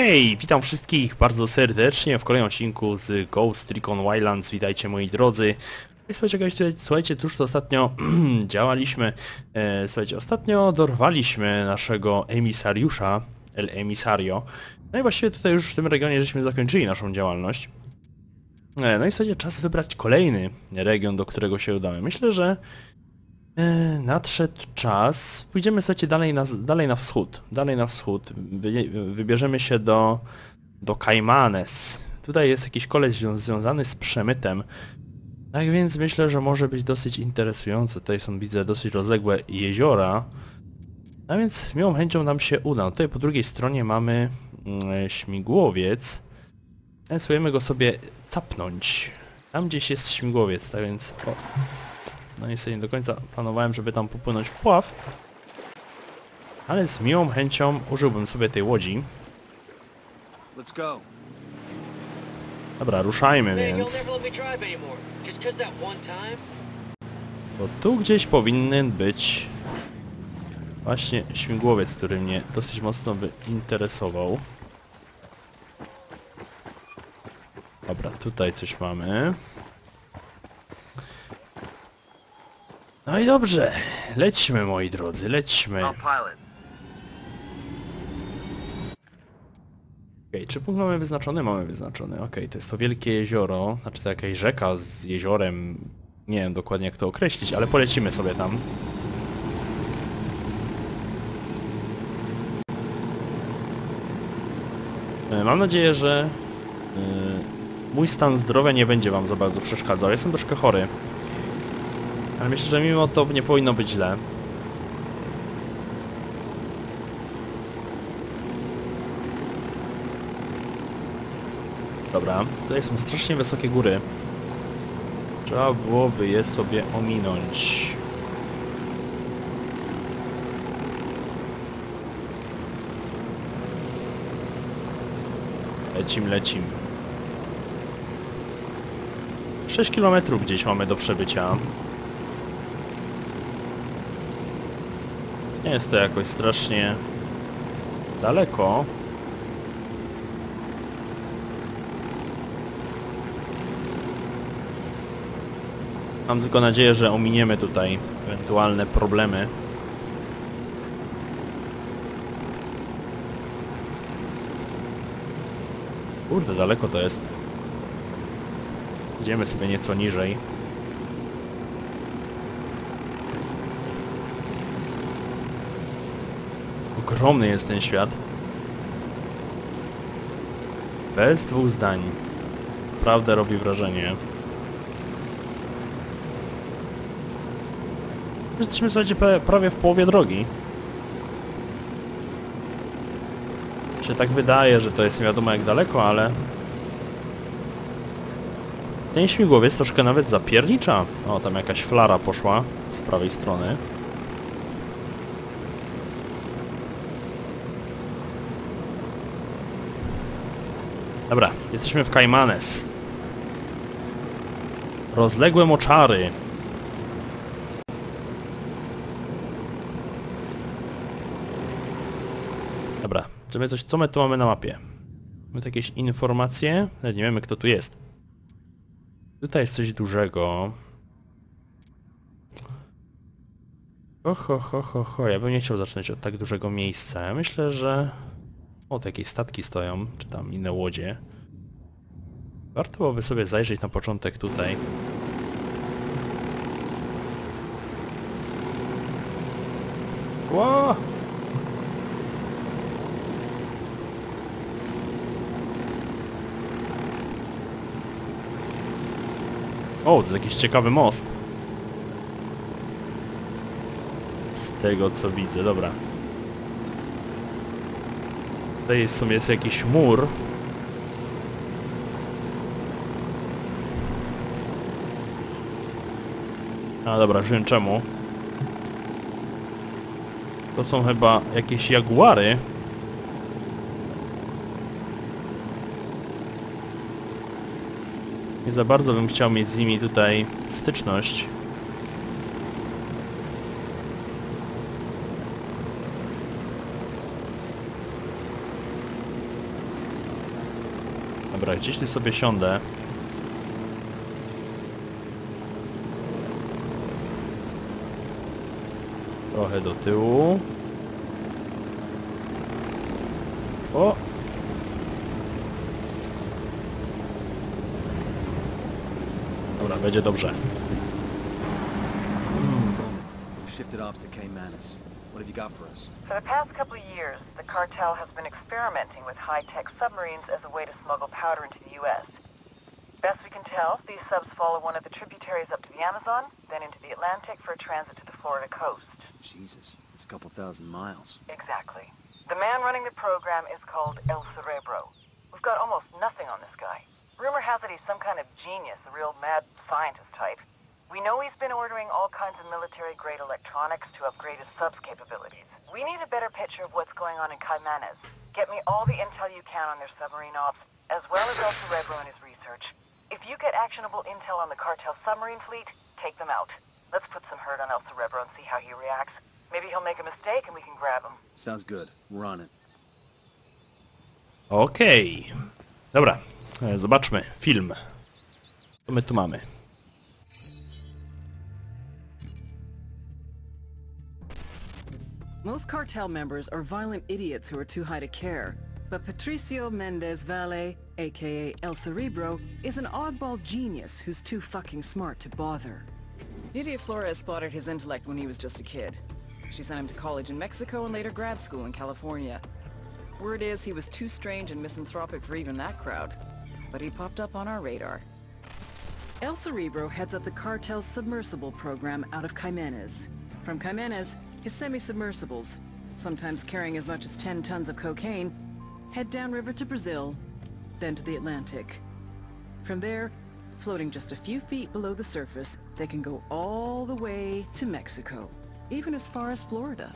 Hej, witam wszystkich bardzo serdecznie w kolejnym odcinku z Ghost Recon Wildlands. Witajcie moi drodzy. Słuchajcie, guys, słuchajcie, tuż to ostatnio działaliśmy, e, słuchajcie, ostatnio dorwaliśmy naszego emisariusza, El Emisario. No i właściwie tutaj już w tym regionie żeśmy zakończyli naszą działalność. E, no i słuchajcie, czas wybrać kolejny region, do którego się udamy. Myślę, że Nadszedł czas. Pójdziemy słuchajcie dalej na, dalej na wschód. Dalej na wschód. Wy, wybierzemy się do, do Caimanes. Tutaj jest jakiś koleś zwią, związany z przemytem. Tak więc myślę, że może być dosyć interesujące. Tutaj są widzę dosyć rozległe jeziora. A więc miłą chęcią nam się uda. Tutaj po drugiej stronie mamy mm, śmigłowiec. Ale spróbujemy go sobie capnąć. Tam gdzieś jest śmigłowiec, tak więc... O. No niestety nie do końca planowałem, żeby tam popłynąć w pław. Ale z miłą chęcią użyłbym sobie tej łodzi. Let's go. Dobra, ruszajmy więc. Bo tu gdzieś powinien być właśnie śmigłowiec, który mnie dosyć mocno by interesował. Dobra, tutaj coś mamy. No i dobrze, lećmy moi drodzy, lećmy. Pilot. Okej, czy punkt mamy wyznaczony? Mamy wyznaczony. Okej, to jest to wielkie jezioro, znaczy to jakaś rzeka z jeziorem. Nie wiem dokładnie jak to określić, ale polecimy sobie tam. E, Mam nadzieję, że e, mój stan zdrowia nie będzie wam za bardzo przeszkadzał. Jestem troszkę chory. Ale myślę, że mimo to nie powinno być źle. Dobra, tutaj są strasznie wysokie góry. Trzeba byłoby je sobie ominąć. Lecim, lecim. 6 km gdzieś mamy do przebycia. Nie jest to jakoś strasznie daleko. Mam tylko nadzieję, że ominiemy tutaj ewentualne problemy. Kurde, daleko to jest. Idziemy sobie nieco niżej. Ogromny jest ten świat. Bez dwóch zdań. Prawda robi wrażenie. Jesteśmy słuchajcie pra- prawie w połowie drogi. Się tak wydaje, że to jest nie wiadomo jak daleko, ale... Ten śmigłowiec troszkę nawet zapiernicza. O, tam jakaś flara poszła z prawej strony. Dobra, jesteśmy w Caimanes. Rozległe moczary. Dobra, czy my coś, co my tu mamy na mapie? Mamy jakieś informacje? Nawet nie wiemy kto tu jest. Tutaj jest coś dużego. Ho, ho, ho, ho, ho. Ja bym nie chciał zaczynać od tak dużego miejsca. Myślę, że... O, tu jakieś statki stoją, czy tam inne łodzie. Warto byłoby sobie zajrzeć na początek tutaj. Ło! O, to jest jakiś ciekawy most. Z tego co widzę, dobra. Tutaj jest, są- jest jakiś mur. A dobra, już wiem czemu. To są chyba jakieś jaguary. Nie za bardzo bym chciał mieć z nimi tutaj styczność. Gdzieś tu sobie siądę. Trochę do tyłu. O! Dobra, będzie dobrze. We've shifted off to Caymanas. What have you got for us? For the past couple of years, the cartel has been experimenting with high-tech submarines as a way to smuggle powder into the U.S. Best we can tell, these subs follow one of the tributaries up to the Amazon, then into the Atlantic for a transit to the Florida coast. Jesus, it's a couple thousand miles. Exactly. The man running the program is called El Cerebro. We've got almost nothing on this guy. Rumor has it he's some kind of genius, a real mad scientist type. We know he's been ordering all kinds of military-grade electronics to upgrade his subs capabilities. We need a better picture of what's going on in Caymanas. Get me all the intel you can on their submarine ops, as well as El Cerebro and his research. If you get actionable intel on the cartel submarine fleet, take them out. Let's put some hurt on El Cerebro and see how he reacts. Maybe he'll make a mistake and we can grab him. Sounds good. We're on it. Okej. Dobra, e, zobaczmy film. Co my tu mamy? Most cartel members are violent idiots who are too high to care. But Patricio Mendez Valle, aka El Cerebro, is an oddball genius who's too fucking smart to bother. Nydia Flores spotted his intellect when he was just a kid. She sent him to college in Mexico and later grad school in California. Word is he was too strange and misanthropic for even that crowd. But he popped up on our radar. El Cerebro heads up the cartel's submersible program out of Caymanas. From Caymanas, semi-submersibles, sometimes carrying as much as 10 tons of cocaine, head downriver to Brazil, then to the Atlantic. From there, floating just a few feet below the surface, they can go all the way to Mexico, even as far as Florida.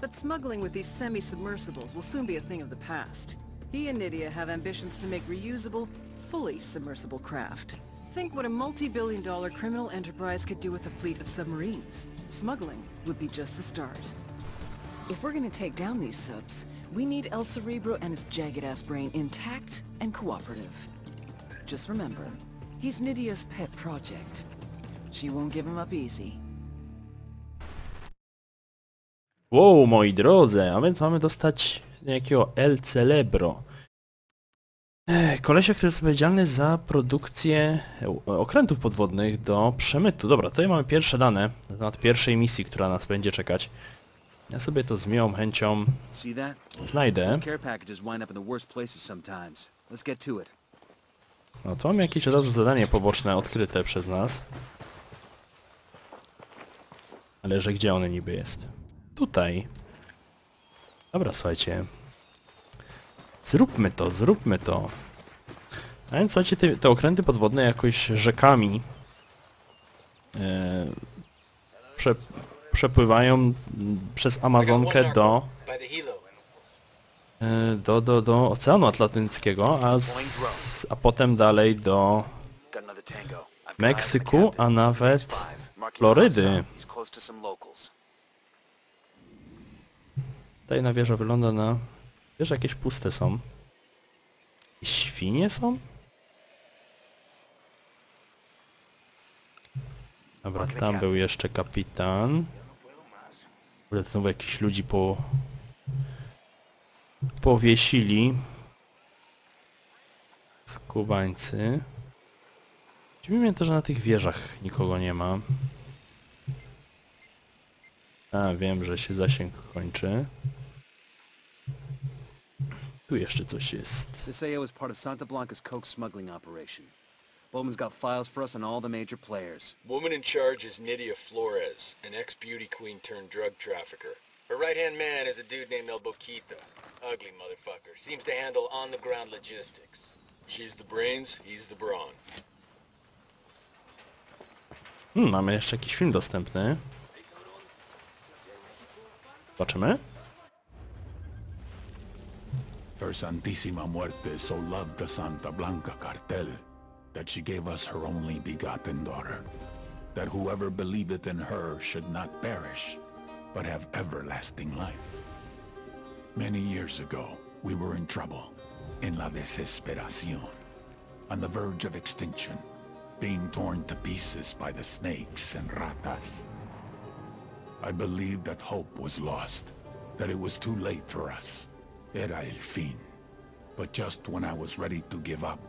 But smuggling with these semi-submersibles will soon be a thing of the past. He and Nydia have ambitions to make reusable, fully submersible craft. Think what a multi-billion dollar criminal enterprise could do with a fleet of submarines. Smuggling would be just the start. If we're gonna take down these subs, we need El Cerebro and his jagged-ass brain intact and cooperative. Just remember, he's Nydia's pet project. She won't give him up easy. Wow, moi drodzy, a więc mamy dostać jakiego El Celebro. Kolesia, który jest odpowiedzialny za produkcję e, okrętów podwodnych do przemytu. Dobra, tutaj mamy pierwsze dane na temat pierwszej misji, która nas będzie czekać. Ja sobie to z miłą chęcią znajdę. No to mamy jakieś od razu zadanie poboczne odkryte przez nas. Ale że gdzie one niby jest? Tutaj. Dobra, słuchajcie. Zróbmy to, zróbmy to. A więc słuchajcie, te, te okręty podwodne jakoś rzekami e, prze, przepływają przez Amazonkę do, e, do, do, do Oceanu Atlantyckiego, a, z, a potem dalej do Meksyku, a nawet Florydy. Tutaj na wieża wygląda na... Wiesz, jakieś puste są. Świnie są? Dobra, tam był jeszcze kapitan. W ogóle znowu jakichś ludzi po... Powiesili. Skubańcy. Dziwi mnie to, że na tych wieżach nikogo nie ma. A, wiem, że się zasięg kończy. Tu jeszcze coś jest. This AO is part of Santa Blanca's coke smuggling operation. Bowman's got files for us on all the major players. Woman in charge is Nydia Flores, an ex-beauty queen turned drug trafficker. Her right-hand man is a dude named El Boquita. Ugly motherfucker. Seems to handle on-the-ground logistics. She's the brains, he's the brawn. Hmm, mamy jeszcze jakiś film dostępny. Zobaczymy. Her Santísima Muerte so loved the Santa Blanca cartel that she gave us her only begotten daughter, that whoever believeth in her should not perish, but have everlasting life. Many years ago, we were in trouble, in la desesperación. on the verge of extinction, being torn to pieces by the snakes and ratas. I believed that hope was lost, that it was too late for us. Era el fin. But just when I was ready to give up,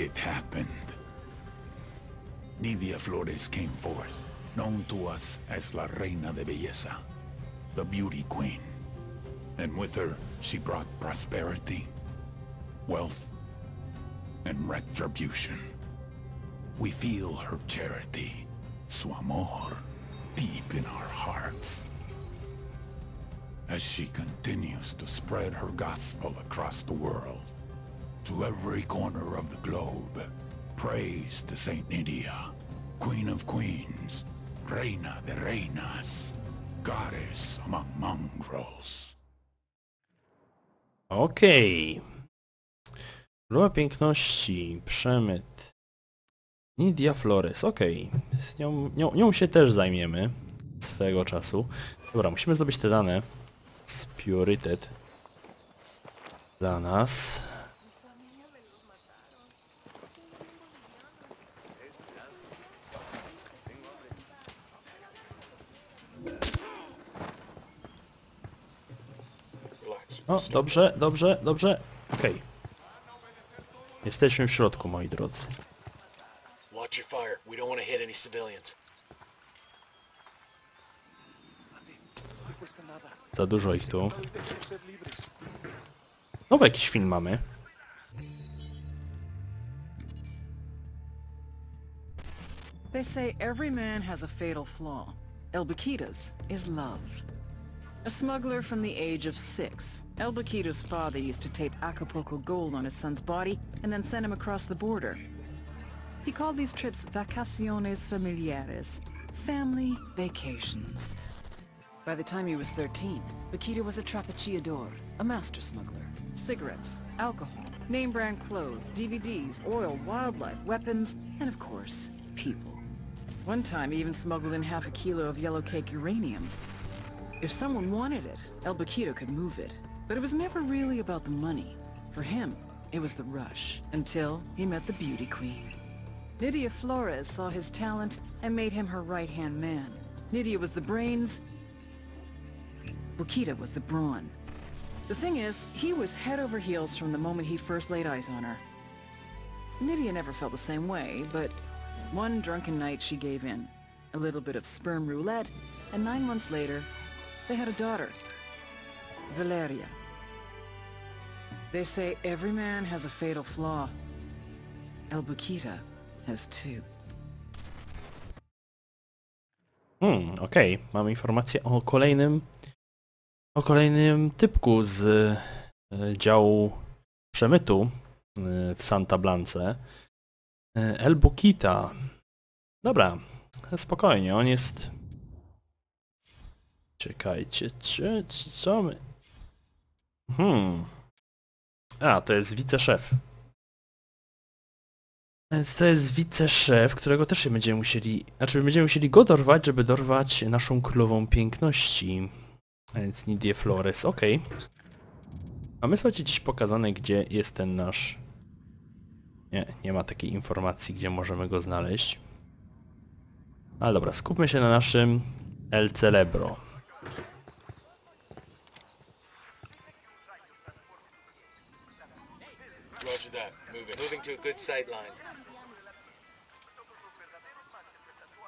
it happened. Nidia Flores came forth, known to us as La Reina de Belleza, the Beauty Queen. And with her, she brought prosperity, wealth, and retribution. We feel her charity, su amor, deep in our hearts. As she continues to spread her gospel across the world, to every corner of the globe, praise to Saint Nydia, Queen of Queens, Reina de Reinas, Goddess among mongrels. Okej. Królowa Piękności, Przemyt. Nidia Flores, okej. Z Nią, nią, nią się też zajmiemy swego czasu. Dobra, musimy zdobyć te dane. z priorytet dla nas. Relax. O, dobrze, dobrze, dobrze. Okej. Jesteśmy w środku, moi drodzy. Watch your fire. We don't want to hit any civilians. Za dużo ich tu. Nowy jakiś film mamy. They say every man has a fatal flaw. El Baquitas is love. A smuggler from the age of six, El Baquita's father used to tape Acapulco gold on his son's body and then send him across the border. He called these trips vacaciones familiares, family vacations. By the time he was 13, Baquita was a trapechiador, a master smuggler. Cigarettes, alcohol, name brand clothes, DVDs, oil, wildlife, weapons, and of course, people. One time he even smuggled in half a kilo of yellow cake uranium. If someone wanted it, El Baquito could move it. But it was never really about the money. For him, it was the rush, until he met the beauty queen. Nydia Flores saw his talent and made him her right-hand man. Nydia was the brains, Bukita was the brawn. The thing is, he was head over heels from the moment he first laid eyes on her. Nydia never felt the same way, but one drunken night she gave in. A little bit of sperm roulette, and nine months later, they had a daughter. Valeria. They say every man has a fatal flaw. El Bukita has two. Hmm, okej. Mamy informację o kolejnym o kolejnym typku z e, działu przemytu e, w Santa Blance. E, El Bukita. Dobra, spokojnie, on jest... Czekajcie, czy, co my... Hmm... A, to jest wiceszef. Więc to jest wiceszef, którego też się będziemy musieli... Znaczy będziemy musieli go dorwać, żeby dorwać naszą królową piękności. A więc Nidia Flores, okej. Mamy słuchajcie dziś pokazane, gdzie jest ten nasz... Nie, nie ma takiej informacji, gdzie możemy go znaleźć. Ale dobra, skupmy się na naszym El Celebro. To a good sight line.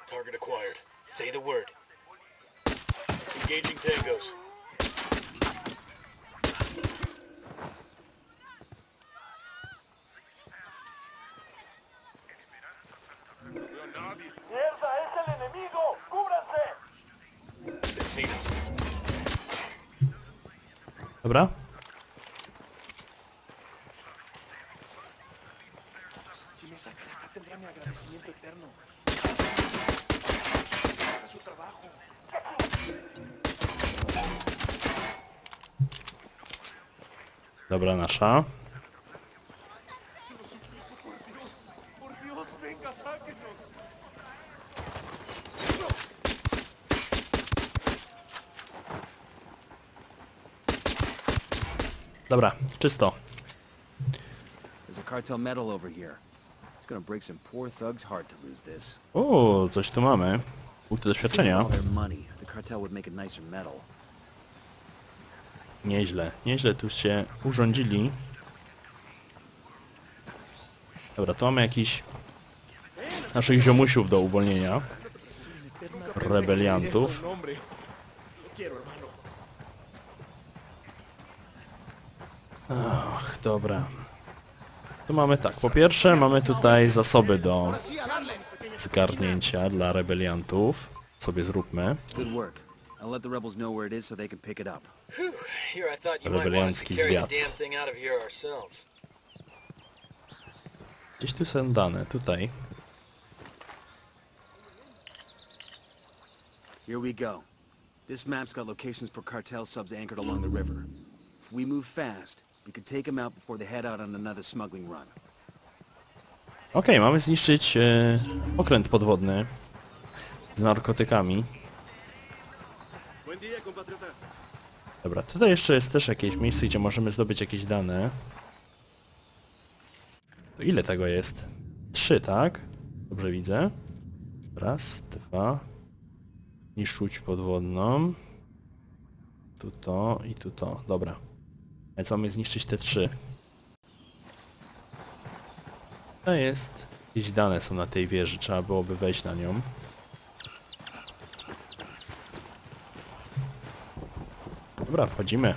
Target acquired. Say the word. Engaging tangos. ¡Mierda! ¡Es el enemigo! ¡Cúbranse! They've seen us. Dobra? Heart to lose this. O, coś tu mamy. Punkty doświadczenia. Nieźle, nieźle tu się urządzili. Dobra, tu mamy jakiś naszych ziomusiów do uwolnienia. Rebeliantów. Ach, dobra. Tu mamy tak, po pierwsze mamy tutaj zasoby do zgarnięcia dla rebeliantów. Sobie zróbmy. I'll let the rebels know where it is so they can pick it up. Here I thought you might want to carry the damn thing out of here ourselves. Gdzieś tu są dane, tutaj. Here we go. This map's got locations for cartel subs anchored along the river. If we move fast, we could take them out before they head out on another smuggling run. Okej, mamy zniszczyć e, okręt podwodny z narkotykami. Dobra, tutaj jeszcze jest też jakieś miejsce, gdzie możemy zdobyć jakieś dane. To ile tego jest? Trzy, tak? Dobrze widzę. Raz, dwa. Niż łódź podwodną. Tu to i tu to. Dobra. Więc mamy zniszczyć te trzy. To jest. Jakieś dane są na tej wieży, trzeba byłoby wejść na nią. Dobra, wchodzimy.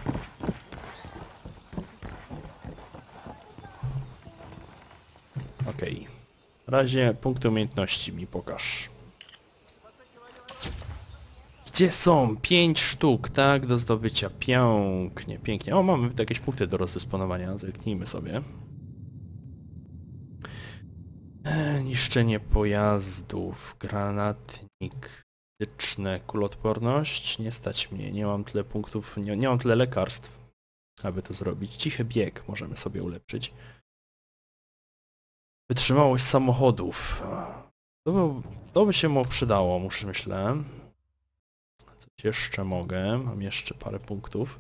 Okej. W razie punkty umiejętności mi pokaż. Gdzie są? Pięć sztuk, tak? Do zdobycia. Pięknie, pięknie. O, mamy jakieś punkty do rozdysponowania. Zerknijmy sobie. E, niszczenie pojazdów. Granatnik. Tyczne, kulotporność. Nie stać mnie. Nie mam tyle punktów, nie, nie mam tyle lekarstw, aby to zrobić. Cichy bieg możemy sobie ulepszyć. Wytrzymałość samochodów. To by, to by się mu przydało, muszę myślę. Coś jeszcze mogę. Mam jeszcze parę punktów.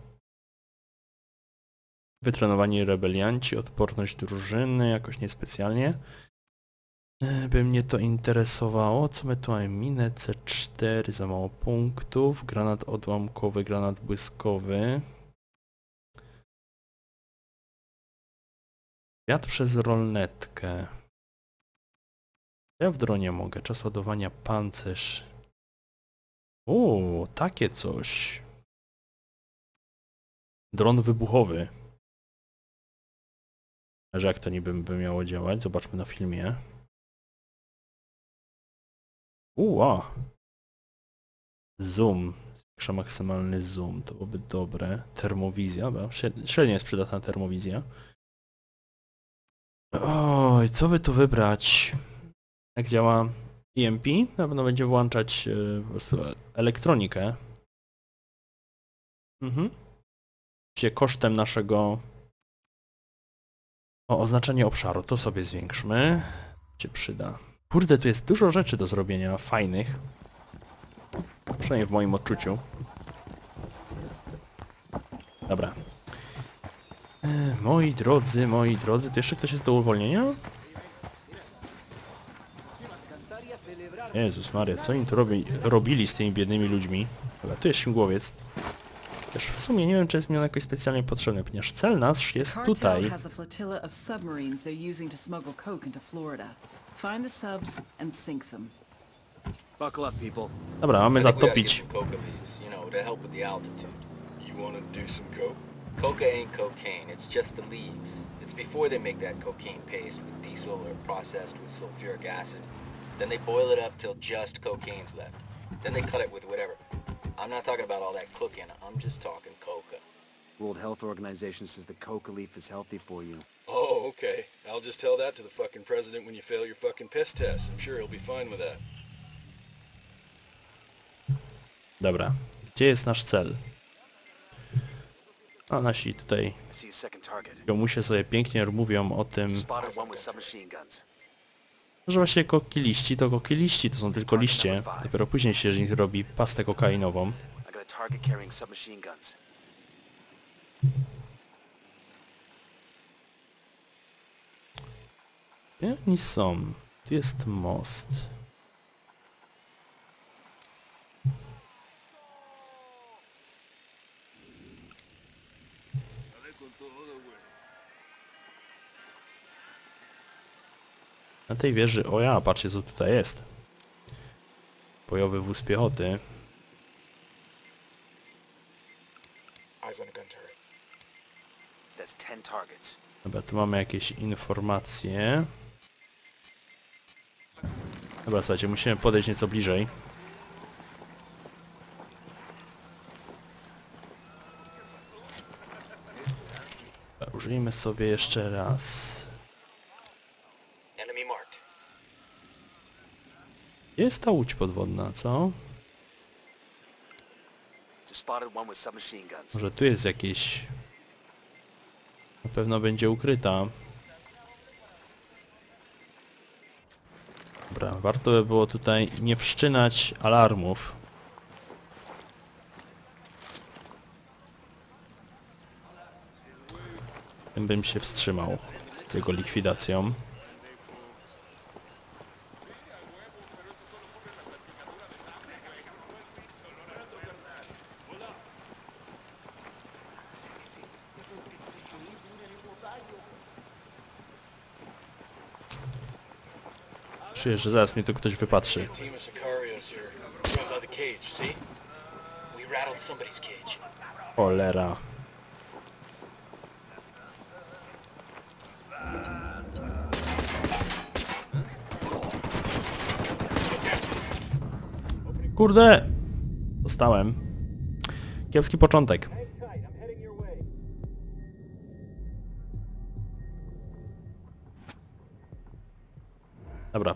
Wytrenowani rebelianci, odporność drużyny, jakoś niespecjalnie. E, By mnie to interesowało. Co my tu mamy? Minę C4, za mało punktów. Granat odłamkowy, granat błyskowy. Wiatr przez rolnetkę. Ja w dronie mogę. Czas ładowania pancerz. O, takie coś. Dron wybuchowy. Że jak to niby by miało działać? Zobaczmy na filmie. Uła. Zoom. Zwiększa maksymalny zoom. To byłoby dobre. Termowizja. Średnio jest przydatna termowizja. Oj, co by tu wybrać? Jak działa EMP? Na pewno będzie włączać e, po prostu elektronikę. Mhm. Oczywiście kosztem naszego... O, oznaczenie obszaru. To sobie zwiększmy. Cię przyda. Kurde, tu jest dużo rzeczy do zrobienia, fajnych. Przynajmniej w moim odczuciu. Dobra. E, moi drodzy, moi drodzy, to jeszcze ktoś jest do uwolnienia? Jezus Maria, co im tu robi, robili z tymi biednymi ludźmi? Dobra, tu jest śmigłowiec. Też w sumie nie wiem, czy jest mi on jakoś specjalnie potrzebny, ponieważ cel nasz jest tutaj. Has a flotilla of submarines they're using to smuggle coke into Florida. Find the subs and sink them. Buckle up, people. Dobra, mamy I think we gotta get zatopić. some coca leaves, you know, to help with the altitude. You wanna do some coke? Coca ain't cocaine, it's just the leaves. It's before they make that cocaine paste with diesel or processed with sulfuric acid. Then they boil it up till just cocaine's left. Then they cut it with whatever. I'm not talking about all that cooking, I'm just talking coca. World Health Organization says the coca leaf is healthy for you. Okay. I'll just tell that to the fucking president when you fail your fucking piss test. I'm sure he'll be fine with that. Dobra, gdzie jest nasz cel? A nasi tutaj. Jomusie sobie pięknie mówią o tym, że właśnie kokiliści to kokiliści, to są tylko liście. Dopiero później się z nich robi pastę kokainową. I got a target carrying submachine guns. Gdzie oni są? Tu jest most. Na tej wieży, o ja, patrzcie co tutaj jest. Bojowy wóz piechoty. Dobra, tu mamy jakieś informacje. Dobra, słuchajcie, musimy podejść nieco bliżej. Użyjmy sobie jeszcze raz. Jest ta łódź podwodna, co? Może tu jest jakieś... Na pewno będzie ukryta. Warto by było tutaj nie wszczynać alarmów. Tym bym się wstrzymał z jego likwidacją. Czuję, że zaraz mnie tu ktoś wypatrzy. Cholera. Kurde! Dostałem. Kiepski początek.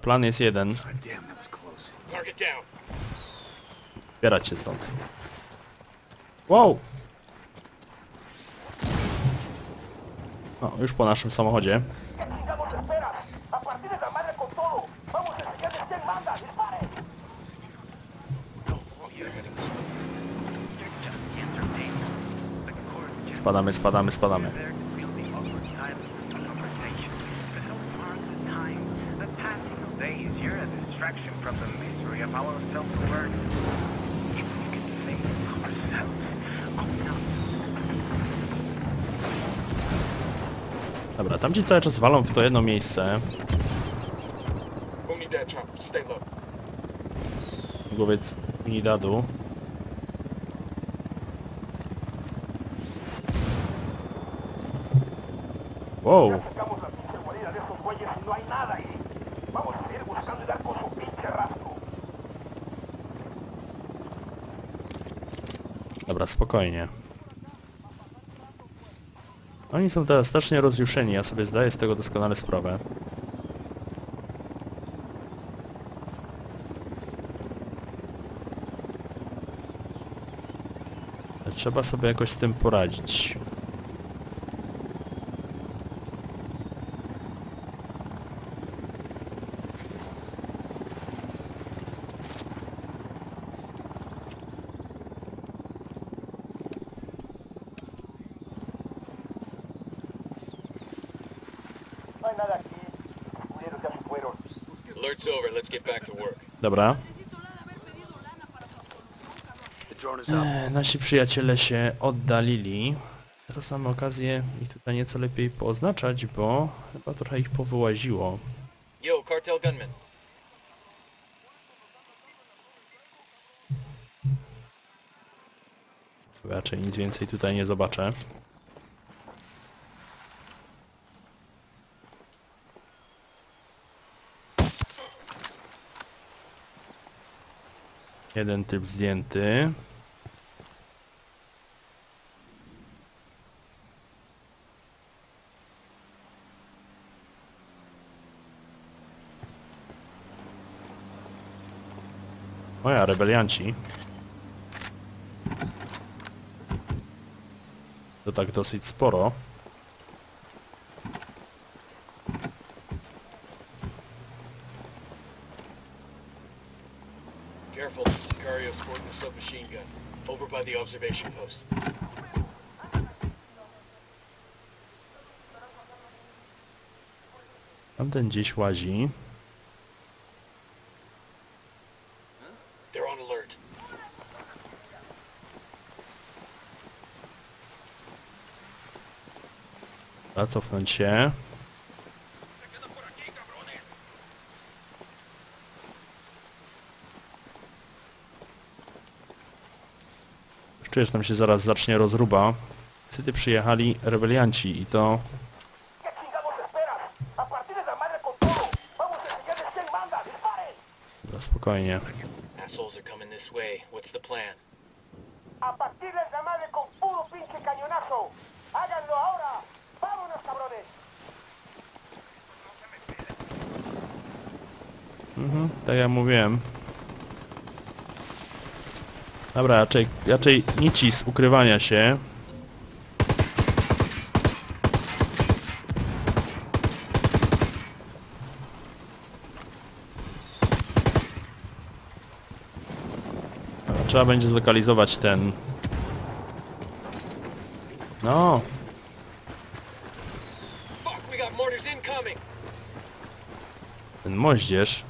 Plan jest jeden. Zbierać się stąd. Wow! No, już po naszym samochodzie. Spadamy, spadamy, spadamy. Tam ci cały czas walą w to jedno miejsce. Głowiec Unidadu. Wow! Dobra, spokojnie. Oni są teraz strasznie rozjuszeni, ja sobie zdaję z tego doskonale sprawę. Trzeba sobie jakoś z tym poradzić. Alert's over. Let's get back to work. Dobra. The drone is up. E, Nasi przyjaciele się oddalili. Teraz mamy okazję ich tutaj nieco lepiej pooznaczać, bo chyba trochę ich powyłaziło. Yo, cartel gunman. Raczej nic więcej tutaj nie zobaczę. Jeden typ zdjęty. Rebelianci. To tak dosyć sporo. Careful. Sicario sporting a submachine gun. Over by the observation post. Tamten gdzieś łazi. They're on alert. Dobra, cofnąć się. Czuję, że tam się zaraz zacznie rozruba. Niestety przyjechali rebelianci i to... Dobra, spokojnie. Jak mówiłem. Dobra, raczej, raczej nici z ukrywania się. Trzeba będzie zlokalizować ten... No, ten moździerz.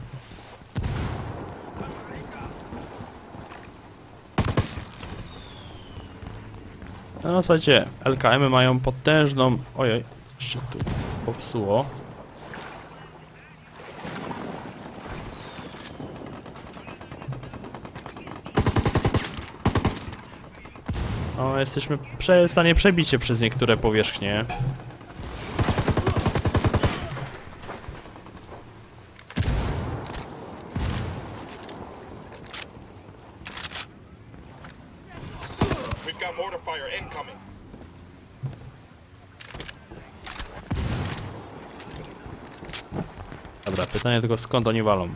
No słuchajcie, LKM -y mają potężną... Ojej, coś się tu popsuło. O, jesteśmy w stanie przebić się przez niektóre powierzchnie. We've got mortar fire incoming. Dobra, pytanie tylko skąd oni walą.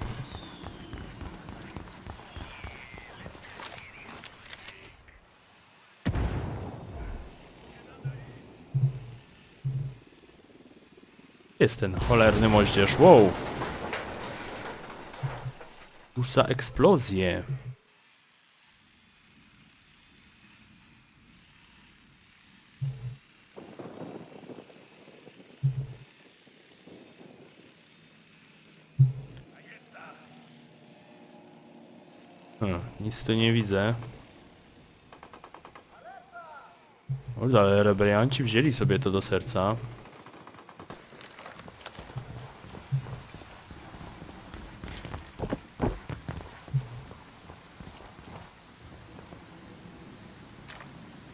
Jest ten cholerny moździerz, wow! Już za eksplozję. Hmm, nic tu nie widzę. Kurde, ale rebelianci wzięli sobie to do serca.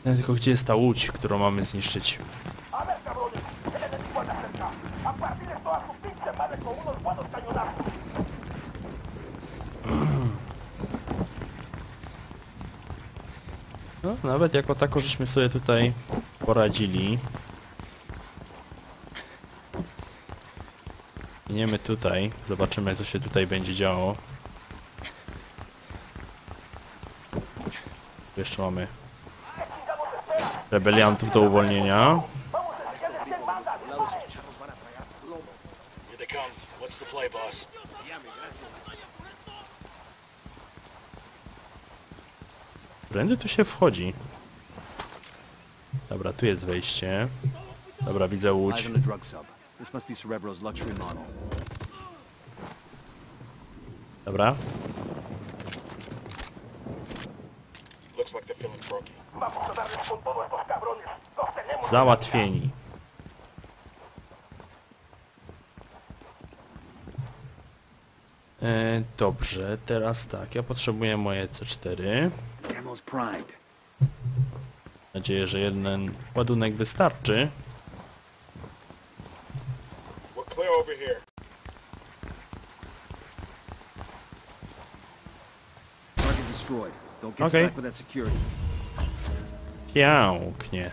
Ja tylko gdzie jest ta łódź, którą mamy zniszczyć? Nawet jako tako żeśmy sobie tutaj poradzili. Miniemy tutaj, zobaczymy co się tutaj będzie działo. Jeszcze mamy rebeliantów do uwolnienia. Here they come. What's the play, boss? Którędy tu się wchodzi? Dobra, tu jest wejście. Dobra, widzę łódź. Dobra. Załatwieni. E, dobrze, teraz tak, ja potrzebuję moje C4. Primed. Mam nadzieję, że jeden ładunek wystarczy. We're clear over here. Target destroyed. Don't get Okay. Pięknie.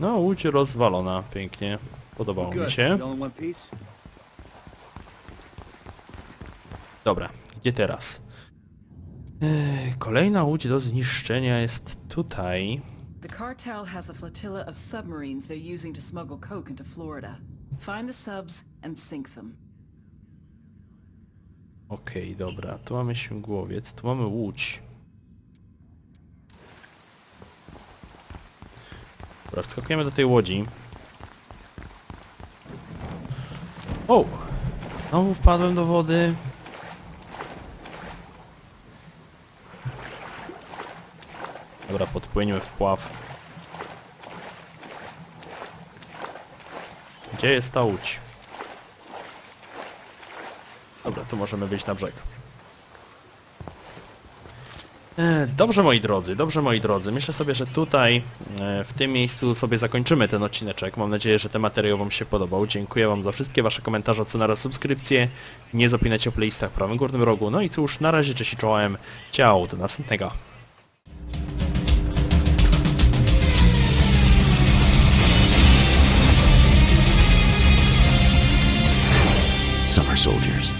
No, łódź rozwalona, pięknie. Podobało mi się. Dobra, gdzie teraz? Kolejna łódź do zniszczenia jest tutaj. The cartel has a flotilla of submarines they're using to smuggle coke into Florida. Find the subs and sink them. Okej, dobra, tu mamy śmigłowiec, tu mamy łódź. Dobra, wskakujemy do tej łodzi. O! Znowu wpadłem do wody. Dobra, podpłyńmy w pław. Gdzie jest ta łódź? Dobra, tu możemy wyjść na brzeg. E, Dobrze moi drodzy, dobrze moi drodzy. Myślę sobie, że tutaj e, w tym miejscu sobie zakończymy ten odcineczek. Mam nadzieję, że ten materiał Wam się podobał. Dziękuję Wam za wszystkie Wasze komentarze, oceny oraz subskrypcje. Nie zapominajcie o playlistach w prawym górnym rogu. No i cóż, na razie, cześć i czołem. Ciao, do następnego. soldiers.